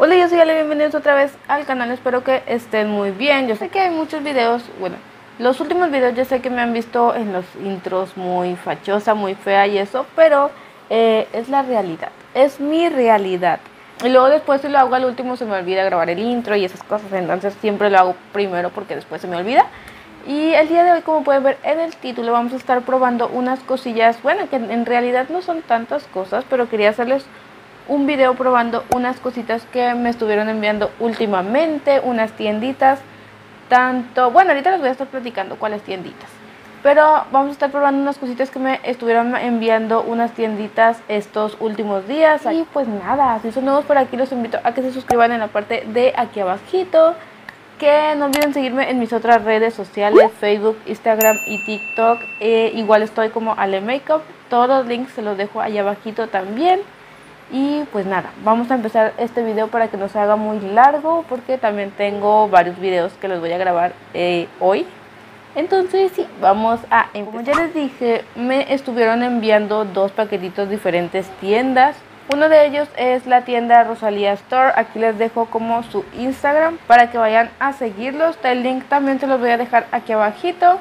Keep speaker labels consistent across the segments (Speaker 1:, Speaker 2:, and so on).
Speaker 1: Hola, yo soy Ale, bienvenidos otra vez al canal, espero que estén muy bien. Yo sé que hay muchos videos, bueno, los últimos videos yo sé que me han visto en los intros muy fachosa, muy fea y eso, pero eh, es la realidad, es mi realidad. Y luego después si lo hago al último se me olvida grabar el intro y esas cosas, entonces siempre lo hago primero porque después se me olvida. Y el día de hoy, como pueden ver en el título, vamos a estar probando unas cosillas, bueno, que en realidad no son tantas cosas, pero quería hacerles un video probando unas cositas que me estuvieron enviando últimamente, unas tienditas, tanto, bueno, ahorita les voy a estar platicando cuáles tienditas, pero vamos a estar probando unas cositas que me estuvieron enviando unas tienditas estos últimos días, y pues nada, si son nuevos por aquí los invito a que se suscriban en la parte de aquí abajito, que no olviden seguirme en mis otras redes sociales, Facebook, Instagram y TikTok, eh, igual estoy como Ale Makeup, todos los links se los dejo ahí abajito también. Y pues nada, vamos a empezar este video para que no se haga muy largo porque también tengo varios videos que los voy a grabar eh, hoy. Entonces sí, vamos a Como ya les dije, me estuvieron enviando dos paquetitos diferentes tiendas. Uno de ellos es la tienda Rosalía Store. Aquí les dejo como su Instagram para que vayan a seguirlos. El link también se los voy a dejar aquí abajito.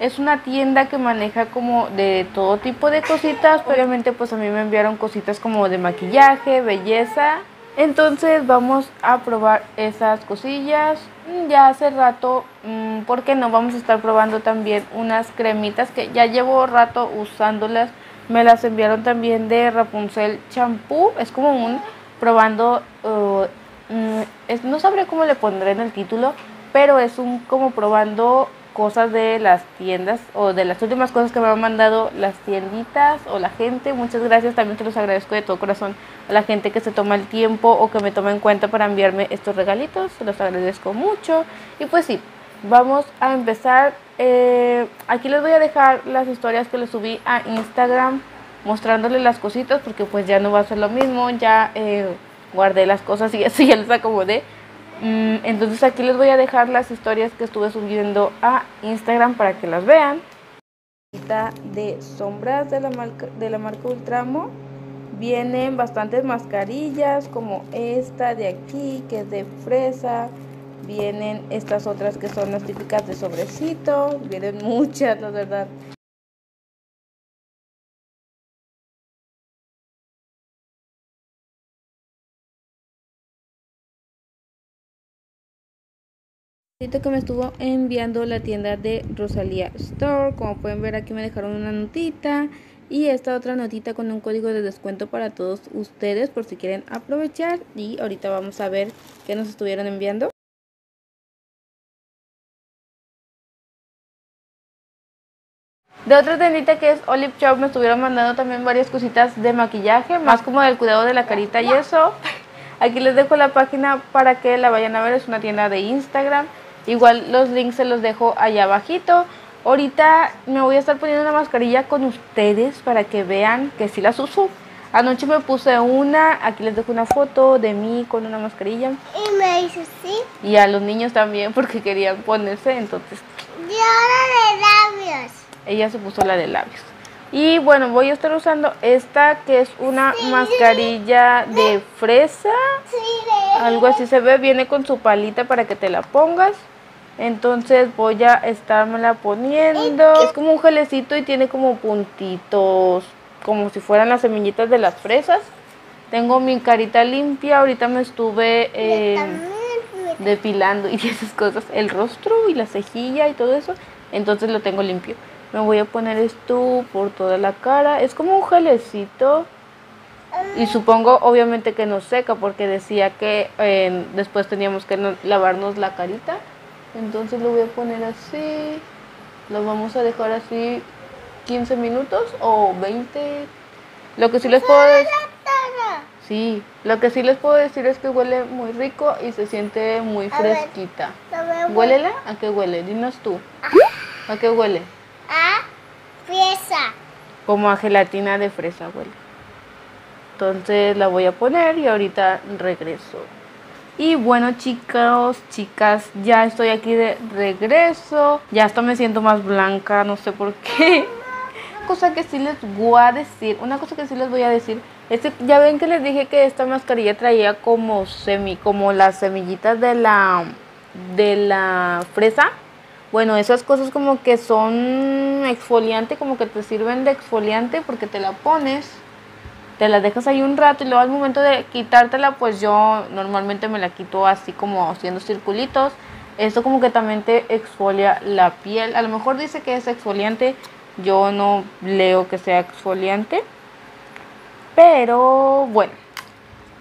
Speaker 1: Es una tienda que maneja como de todo tipo de cositas. Obviamente pues a mí me enviaron cositas como de maquillaje, belleza. Entonces vamos a probar esas cosillas. Mm, ya hace rato, mm, porque no vamos a estar probando también unas cremitas que ya llevo rato usándolas. Me las enviaron también de Rapunzel Champú. Es como un probando, uh, mm, no sabré cómo le pondré en el título, pero es un como probando cosas de las tiendas o de las últimas cosas que me han mandado las tienditas o la gente. Muchas gracias, también te los agradezco de todo corazón a la gente que se toma el tiempo o que me toma en cuenta para enviarme estos regalitos. Se los agradezco mucho. Y pues sí, vamos a empezar. Eh, aquí les voy a dejar las historias que les subí a Instagram mostrándoles las cositas porque pues ya no va a ser lo mismo. Ya eh, guardé las cosas y así ya les acomodé. Mm, entonces aquí les voy a dejar las historias que estuve subiendo a Instagram para que las vean. De sombras de la marca, de la marca Ultramo vienen bastantes mascarillas como esta de aquí que es de fresa. Vienen estas otras que son las típicas de sobrecito. Vienen muchas, la verdad. Que me estuvo enviando la tienda de Rosalía Store. Como pueden ver aquí me dejaron una notita y esta otra notita con un código de descuento para todos ustedes por si quieren aprovechar y ahorita vamos a ver qué nos estuvieron enviando. De otra tiendita que es Olive Shop me estuvieron mandando también varias cositas de maquillaje, más como del cuidado de la carita y eso. Aquí les dejo la página para que la vayan a ver, es una tienda de Instagram. Igual los links se los dejo allá abajito. Ahorita me voy a estar poniendo una mascarilla con ustedes para que vean que sí las uso. Anoche me puse una, aquí les dejo una foto de mí con una mascarilla.
Speaker 2: Y me hice sí.
Speaker 1: Y a los niños también porque querían ponerse, entonces.
Speaker 2: Y ahora de labios.
Speaker 1: Ella se puso la de labios. Y bueno, voy a estar usando esta que es una mascarilla de fresa.
Speaker 2: Sí,
Speaker 1: Algo así se ve, viene con su palita para que te la pongas. Entonces voy a estármela poniendo. Es como un gelecito y tiene como puntitos, como si fueran las semillitas de las fresas. Tengo mi carita limpia, ahorita me estuve eh, depilando y esas cosas, el rostro y la cejilla y todo eso. Entonces lo tengo limpio. Me voy a poner esto por toda la cara. Es como un gelecito. Y supongo obviamente que no seca porque decía que eh, después teníamos que lavarnos la carita. Entonces lo voy a poner así. Lo vamos a dejar así 15 minutos o 20. Lo que sí les puedo decir... Sí, lo que sí les puedo decir es que huele muy rico y se siente muy fresquita. ¿Huélela? ¿A qué huele? Dinos tú. ¿A qué huele?
Speaker 2: A fresa.
Speaker 1: Como a gelatina de fresa huele. Entonces la voy a poner y ahorita regreso. Y bueno chicos, chicas, ya estoy aquí de regreso. Ya hasta me siento más blanca, no sé por qué. cosa que sí les voy a decir, una cosa que sí les voy a decir, es que ya ven que les dije que esta mascarilla traía como semi, como las semillitas de la, de la fresa. Bueno, esas cosas como que son exfoliante, como que te sirven de exfoliante porque te la pones, te la dejas ahí un rato y luego al momento de quitártela, pues yo normalmente me la quito así como haciendo circulitos. Esto como que también te exfolia la piel. A lo mejor dice que es exfoliante, yo no leo que sea exfoliante. Pero bueno,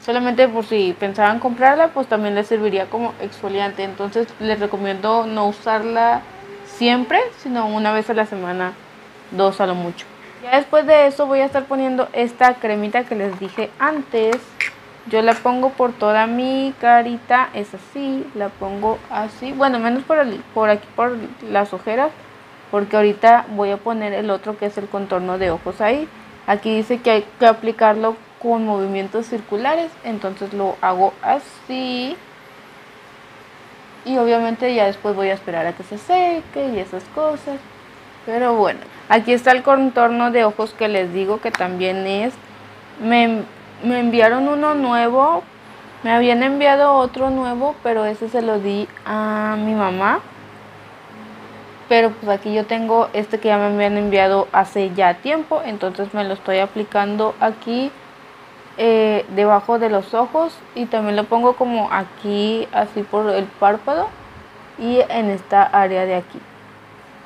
Speaker 1: solamente por si pensaban comprarla, pues también les serviría como exfoliante. Entonces les recomiendo no usarla siempre, sino una vez a la semana, dos a lo mucho. Ya después de eso voy a estar poniendo esta cremita que les dije antes. Yo la pongo por toda mi carita, es así, la pongo así, bueno, menos por, el, por aquí, por las ojeras, porque ahorita voy a poner el otro que es el contorno de ojos ahí. Aquí dice que hay que aplicarlo con movimientos circulares, entonces lo hago así. Y obviamente ya después voy a esperar a que se seque y esas cosas. Pero bueno, aquí está el contorno de ojos que les digo que también es. Me, me enviaron uno nuevo. Me habían enviado otro nuevo, pero ese se lo di a mi mamá. Pero pues aquí yo tengo este que ya me habían enviado hace ya tiempo. Entonces me lo estoy aplicando aquí eh, debajo de los ojos. Y también lo pongo como aquí, así por el párpado. Y en esta área de aquí.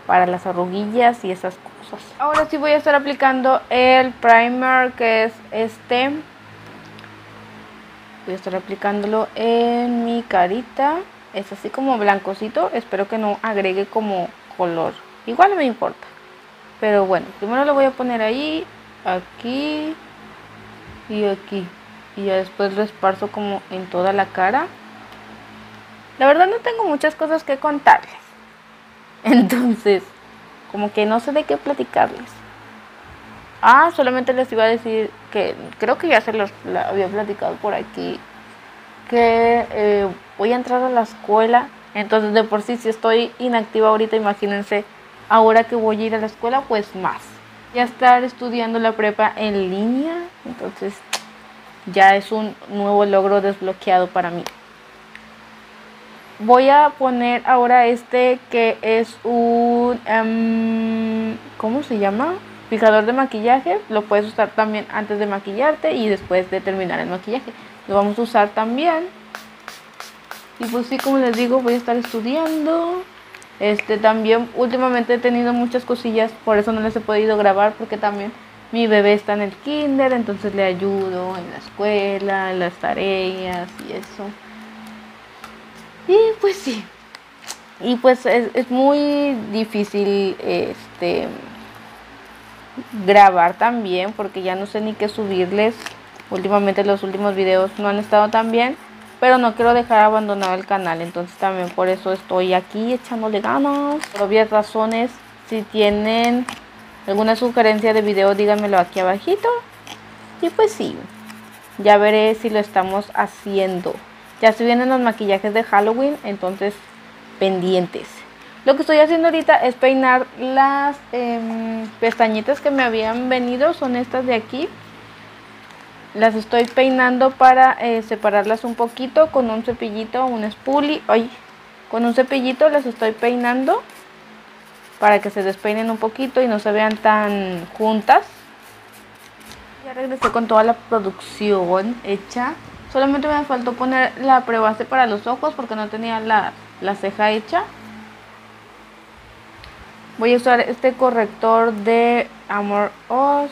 Speaker 1: Para las arruguillas y esas cosas. Ahora sí voy a estar aplicando el primer que es este. Voy a estar aplicándolo en mi carita. Es así como blancosito. Espero que no agregue como color. Igual no me importa. Pero bueno, primero lo voy a poner ahí, aquí y aquí. Y ya después lo esparzo como en toda la cara. La verdad no tengo muchas cosas que contarles. Entonces, como que no sé de qué platicarles. Ah, solamente les iba a decir que creo que ya se los había platicado por aquí. Que eh, voy a entrar a la escuela entonces, de por sí, si estoy inactiva ahorita, imagínense, ahora que voy a ir a la escuela, pues más. Ya estar estudiando la prepa en línea, entonces ya es un nuevo logro desbloqueado para mí. Voy a poner ahora este que es un, um, ¿cómo se llama? Fijador de maquillaje. Lo puedes usar también antes de maquillarte y después de terminar el maquillaje. Lo vamos a usar también y pues sí, como les digo, voy a estar estudiando. Este también últimamente he tenido muchas cosillas, por eso no les he podido grabar porque también mi bebé está en el kinder, entonces le ayudo en la escuela, en las tareas y eso. Y pues sí. Y pues es, es muy difícil este grabar también porque ya no sé ni qué subirles. Últimamente los últimos videos no han estado tan bien pero no quiero dejar abandonado el canal, entonces también por eso estoy aquí echándole ganas. Por obvias razones, si tienen alguna sugerencia de video, díganmelo aquí abajito. Y pues sí, ya veré si lo estamos haciendo. Ya se vienen los maquillajes de Halloween, entonces pendientes. Lo que estoy haciendo ahorita es peinar las em, pestañitas que me habían venido, son estas de aquí las estoy peinando para eh, separarlas un poquito con un cepillito, un spoolie. Ay, con un cepillito las estoy peinando para que se despeinen un poquito y no se vean tan juntas. Ya regresé con toda la producción hecha. Solamente me faltó poner la prebase para los ojos porque no tenía la, la ceja hecha. Voy a usar este corrector de Amor Os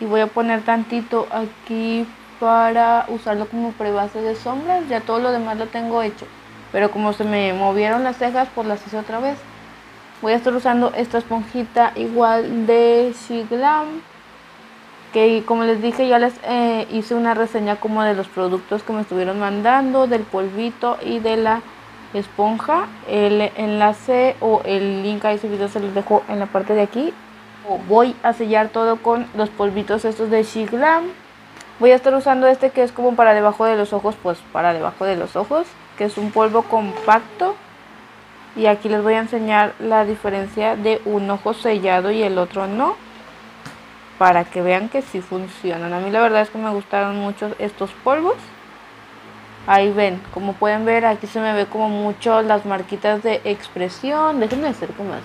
Speaker 1: y voy a poner tantito aquí para usarlo como prebase de sombras. Ya todo lo demás lo tengo hecho pero como se me movieron las cejas pues las hice otra vez. Voy a estar usando esta esponjita igual de Shiglam que como les dije ya les eh, hice una reseña como de los productos que me estuvieron mandando del polvito y de la esponja. El enlace o el link a ese video se los dejo en la parte de aquí voy a sellar todo con los polvitos estos de Shiglam. Voy a estar usando este que es como para debajo de los ojos, pues para debajo de los ojos, que es un polvo compacto. Y aquí les voy a enseñar la diferencia de un ojo sellado y el otro no. para que vean que sí funcionan. A mí la verdad es que me gustaron mucho estos polvos. Ahí ven, como pueden ver, aquí se me ve como mucho las marquitas de expresión. Déjenme acerco más.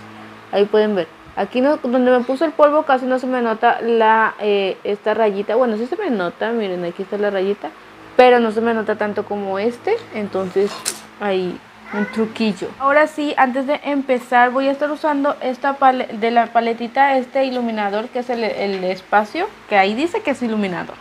Speaker 1: Ahí pueden ver. Aquí no, donde me puse el polvo casi no se me nota la eh, esta rayita. Bueno, sí se me nota, miren, aquí está la rayita. Pero no se me nota tanto como este. Entonces, ahí un truquillo. Ahora sí, antes de empezar voy a estar usando esta de la paletita, este iluminador que es el, el espacio, que ahí dice que es iluminador.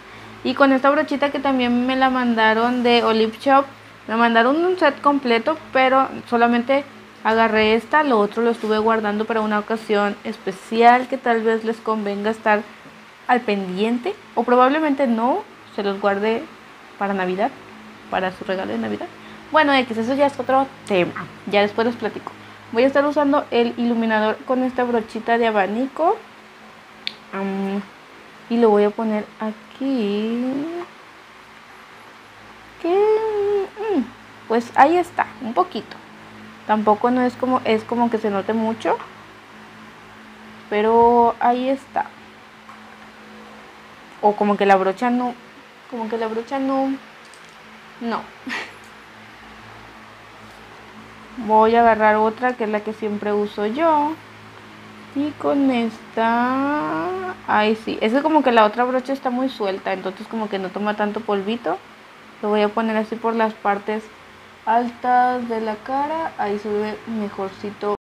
Speaker 1: Y con esta brochita que también me la mandaron de Olive Shop, me mandaron un set completo, pero solamente agarré esta, lo otro lo estuve guardando para una ocasión especial que tal vez les convenga estar al pendiente o probablemente no, se los guarde para Navidad, para su regalo de Navidad. Bueno, X, eso ya es otro tema. Ya después les platico. Voy a estar usando el iluminador con esta brochita de abanico. y lo voy a poner aquí. Que, mm, pues ahí está, un poquito. Tampoco no es como, es como que se note mucho. Pero ahí está. O como que la brocha no. Como que la brocha no. No. voy a agarrar otra que es la que siempre uso yo y con esta ahí sí, es como que la otra brocha está muy suelta entonces como que no toma tanto polvito lo voy a poner así por las partes altas de la cara ahí se ve mejorcito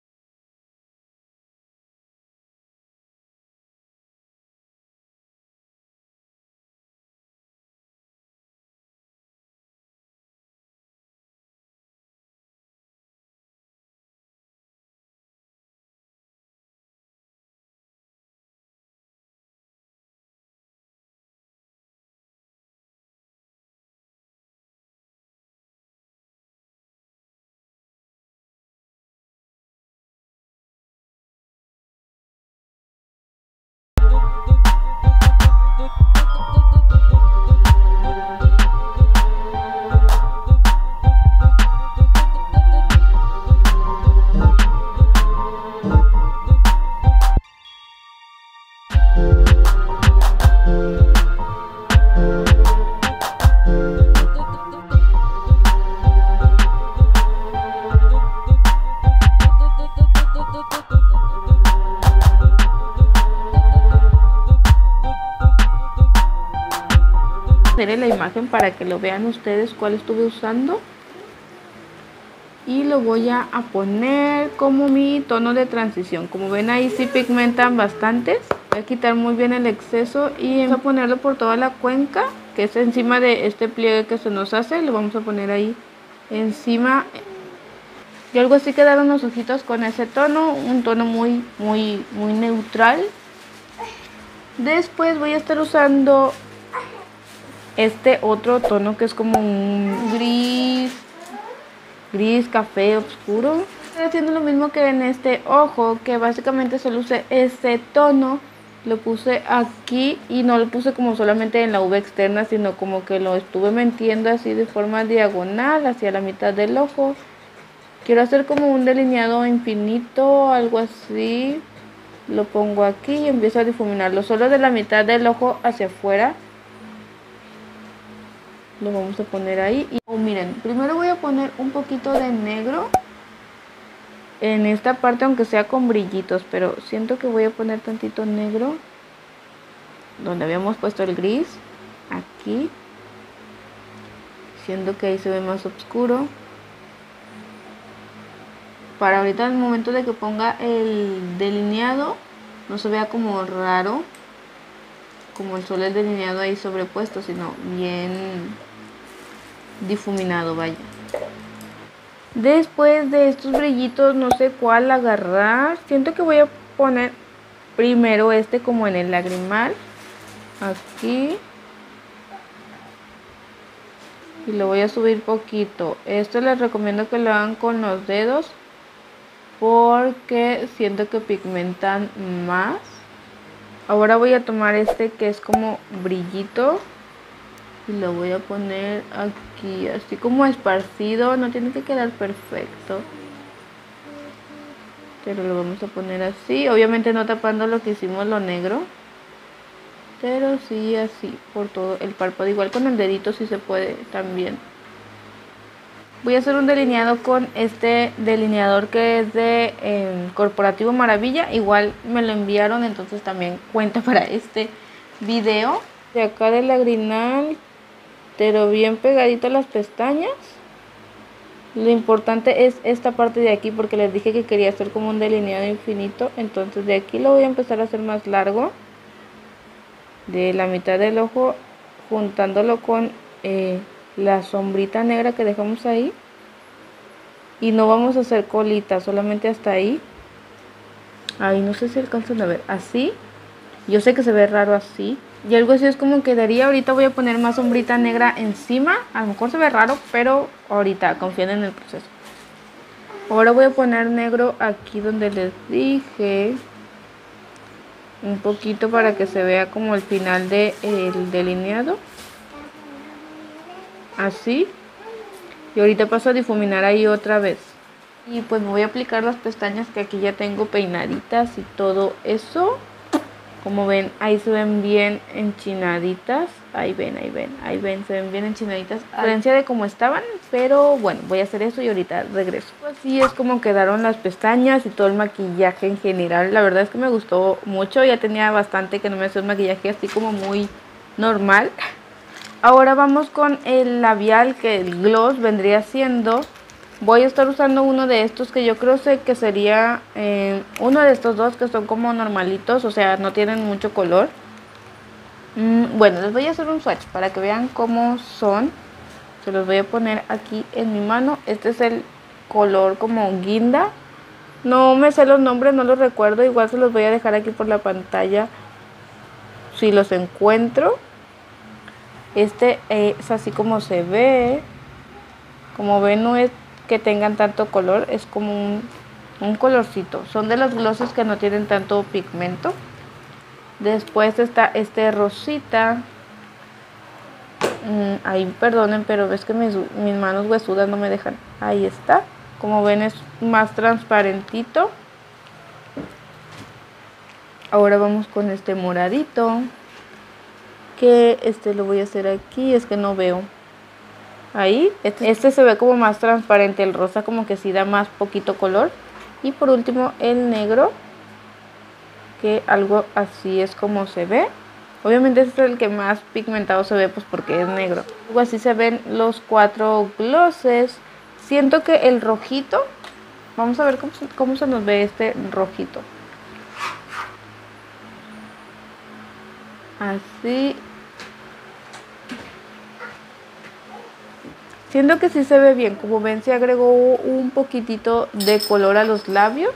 Speaker 1: la imagen para que lo vean ustedes cuál estuve usando. Y lo voy a poner como mi tono de transición. Como ven ahí sí pigmentan bastantes voy a quitar muy bien el exceso y vamos a ponerlo por toda la cuenca que es encima de este pliegue que se nos hace. Lo vamos a poner ahí encima. Y algo así quedaron los ojitos con ese tono. Un tono muy muy muy neutral. Después voy a estar usando este otro tono que es como un gris, gris, café oscuro. Estoy haciendo lo mismo que en este ojo, que básicamente solo usé ese tono. Lo puse aquí y no lo puse como solamente en la V externa, sino como que lo estuve metiendo así de forma diagonal hacia la mitad del ojo. Quiero hacer como un delineado infinito, algo así. Lo pongo aquí y empiezo a difuminarlo solo de la mitad del ojo hacia afuera lo vamos a poner ahí. Y oh, miren primero voy a poner un poquito de negro en esta parte aunque sea con brillitos pero siento que voy a poner tantito negro donde habíamos puesto el gris aquí siento que ahí se ve más oscuro. Para ahorita en el momento de que ponga el delineado no se vea como raro como el sol es delineado ahí sobrepuesto sino bien difuminado, vaya. Después de estos brillitos no sé cuál agarrar. Siento que voy a poner primero este como en el lagrimal. Aquí. Y lo voy a subir poquito. Esto les recomiendo que lo hagan con los dedos. Porque siento que pigmentan más. Ahora voy a tomar este que es como brillito y lo voy a poner aquí así como esparcido no tiene que quedar perfecto. Pero lo vamos a poner así obviamente no tapando lo que hicimos lo negro. Pero sí así por todo el párpado igual con el dedito si se puede también. Voy a hacer un delineado con este delineador que es de em, Corporativo Maravilla. Igual me lo enviaron entonces también cuenta para este video. De acá del lagrinal pero bien pegadito a las pestañas. Lo importante es esta parte de aquí porque les dije que quería hacer como un delineado infinito. Entonces de aquí lo voy a empezar a hacer más largo de la mitad del ojo juntándolo con eh, la sombrita negra que dejamos ahí. Y no vamos a hacer colita solamente hasta ahí. Ahí no sé si alcanzan a ver. Así. Yo sé que se ve raro así y algo así es como quedaría. Ahorita voy a poner más sombrita negra encima. A lo mejor se ve raro pero ahorita confíen en el proceso. Ahora voy a poner negro aquí donde les dije. Un poquito para que se vea como el final del delineado. Así. Y ahorita paso a difuminar ahí otra vez. Y pues me voy a aplicar las pestañas que aquí ya tengo peinaditas y todo eso como ven ahí se ven bien enchinaditas ahí ven ahí ven ahí ven se ven bien enchinaditas a diferencia de cómo estaban pero bueno voy a hacer eso y ahorita regreso. Así es como quedaron las pestañas y todo el maquillaje en general. La verdad es que me gustó mucho. Ya tenía bastante que no me hacía un maquillaje así como muy normal. Ahora vamos con el labial que el gloss vendría siendo voy a estar usando uno de estos que yo creo que sería eh, uno de estos dos que son como normalitos, o sea, no tienen mucho color. Mm, bueno, les voy a hacer un swatch para que vean cómo son. Se los voy a poner aquí en mi mano. Este es el color como guinda. No me sé los nombres, no los recuerdo. Igual se los voy a dejar aquí por la pantalla si los encuentro. Este es así como se ve. Como ven, no que tengan tanto color, es como un, colorcito. Son de los glosses que no tienen tanto pigmento. Después está este rosita. Mm, ahí perdonen, pero ves que mis, mis manos huesudas no me dejan. Ahí está. Como ven es más transparentito. Ahora vamos con este moradito. Que este lo voy a hacer aquí. Es que no veo. Ahí, este, este, se ve como más transparente, el rosa como que sí da más poquito color. Y por último el negro, que algo así es como se ve. Obviamente este es el que más pigmentado se ve pues porque es negro. Algo así se ven los cuatro glosses. Siento que el rojito, vamos a ver cómo, cómo se nos ve este rojito. Así Siento que sí se ve bien, como ven se agregó un poquitito de color a los labios.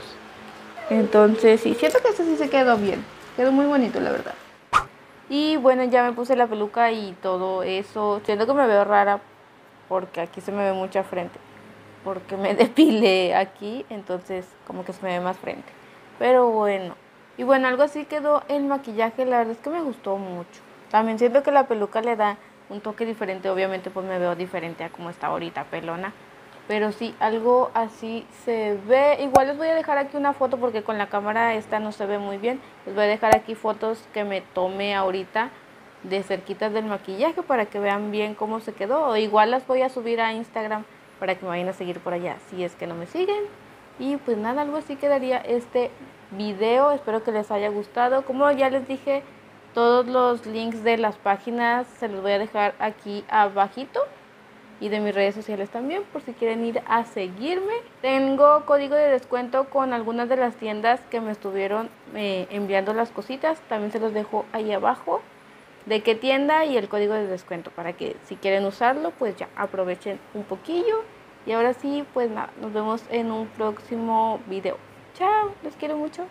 Speaker 1: Entonces sí, siento que este sí se quedó bien. Quedó muy bonito la verdad. Y bueno, ya me puse la peluca y todo eso. Siento que me veo rara porque aquí se me ve mucha frente. Porque me depilé aquí, entonces como que se me ve más frente. Pero bueno. Y bueno, algo así quedó el maquillaje. La verdad es que me gustó mucho. También siento que la peluca le da un toque diferente, obviamente pues me veo diferente a como está ahorita pelona. Pero sí, algo así se ve. Igual les voy a dejar aquí una foto porque con la cámara esta no se ve muy bien. Les voy a dejar aquí fotos que me tomé ahorita de cerquitas del maquillaje para que vean bien cómo se quedó. O igual las voy a subir a Instagram para que me vayan a seguir por allá si es que no me siguen. Y pues nada, algo así quedaría este video. Espero que les haya gustado. Como ya les dije, todos los links de las páginas se los voy a dejar aquí abajito y de mis redes sociales también por si quieren ir a seguirme. Tengo código de descuento con algunas de las tiendas que me estuvieron eh, enviando las cositas. También se los dejo ahí abajo de qué tienda y el código de descuento para que si quieren usarlo pues ya aprovechen un poquillo. Y ahora sí pues nada, nos vemos en un próximo video. Chao, los quiero mucho.